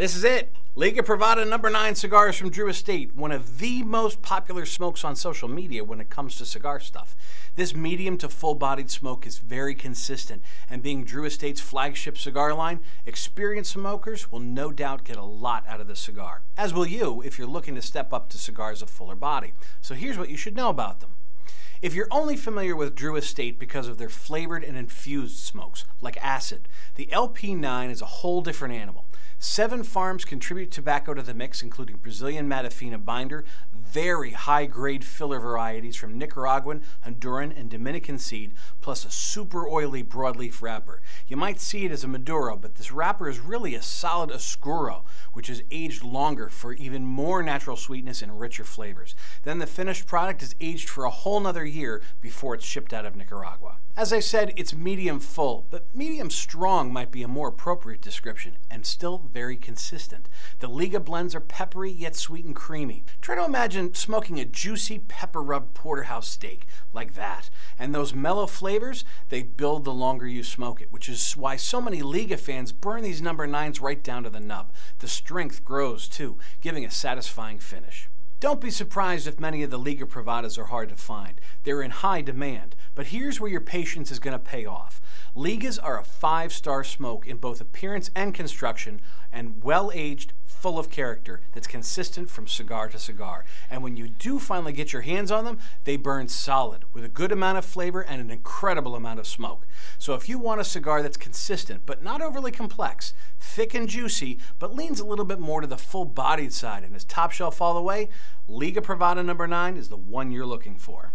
This is it. Liga Privada number 9 cigars from Drew Estate, one of the most popular smokes on social media when it comes to cigar stuff. This medium to full bodied smoke is very consistent, and being Drew Estate's flagship cigar line, experienced smokers will no doubt get a lot out of the cigar, as will you if you're looking to step up to cigars of fuller body. So here's what you should know about them. If you're only familiar with Drew Estate because of their flavored and infused smokes, like acid, the LP9 is a whole different animal. Seven farms contribute tobacco to the mix, including Brazilian Mata Fina binder, very high grade filler varieties from Nicaraguan, Honduran, and Dominican seed, plus a super oily broadleaf wrapper. You might see it as a Maduro, but this wrapper is really a solid Oscuro, which is aged longer for even more natural sweetness and richer flavors. Then the finished product is aged for a whole nother year before it's shipped out of Nicaragua. As I said, it's medium full, but medium strong might be a more appropriate description, and still very consistent. The Liga blends are peppery yet sweet and creamy. Try to imagine smoking a juicy pepper rub porterhouse steak like that. And those mellow flavors, they build the longer you smoke it, which is why so many Liga fans burn these number nines right down to the nub. The strength grows too, giving a satisfying finish. Don't be surprised if many of the Liga Privadas are hard to find. They're in high demand, but here's where your patience is going to pay off. Ligas are a five-star smoke in both appearance and construction and well-aged, full of character that's consistent from cigar to cigar. And when you do finally get your hands on them, they burn solid with a good amount of flavor and an incredible amount of smoke. So if you want a cigar that's consistent but not overly complex, thick and juicy, but leans a little bit more to the full-bodied side and is top shelf all the way, Liga Privada number 9 is the one you're looking for.